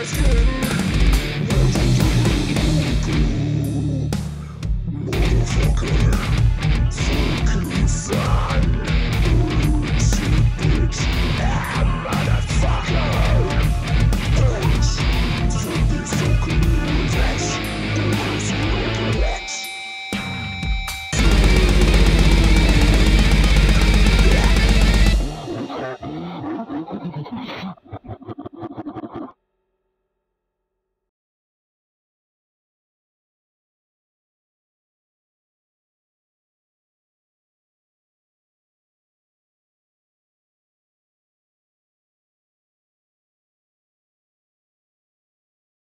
was good.